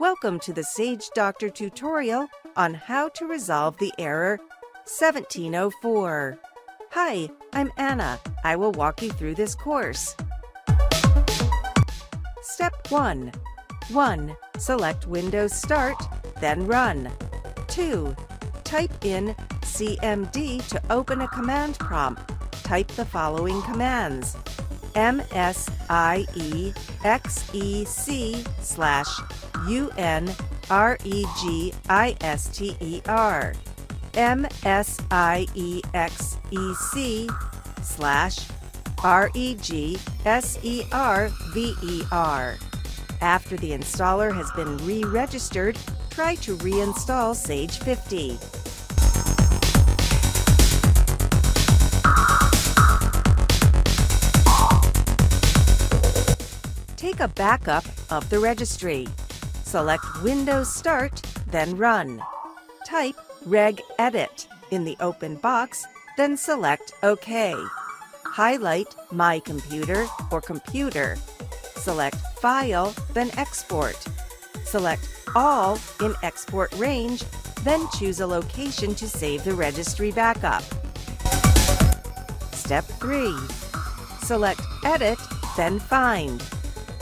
Welcome to the Sage Doctor tutorial on how to resolve the error 1704. Hi, I'm Anna. I will walk you through this course. Step 1. 1. Select Windows Start, then Run. 2. Type in CMD to open a command prompt. Type the following commands. M-S-I-E-X-E-C slash U-N-R-E-G-I-S-T-E-R M-S-I-E-X-E-C slash R-E-G-S-E-R-V-E-R After the installer has been re-registered, try to reinstall Sage 50. A backup of the registry. Select Windows Start, then Run. Type regedit in the open box, then select OK. Highlight My Computer or Computer. Select File, then Export. Select All in Export Range, then choose a location to save the registry backup. Step 3. Select Edit, then Find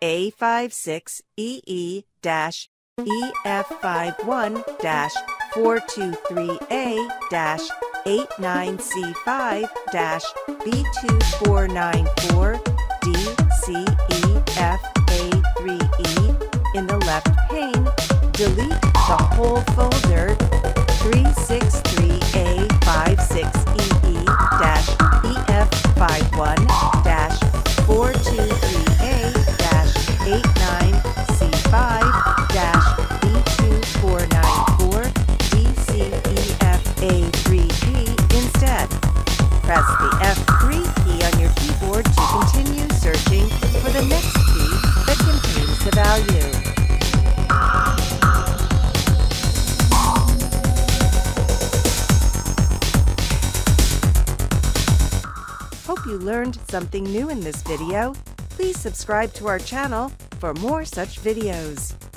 a56EE EF51 423A 89C5 B2494 DCEFA3E in the left pane, delete the whole folder. 363A56EE the F3 key on your keyboard to continue searching for the next key that contains the value. Hope you learned something new in this video. Please subscribe to our channel for more such videos.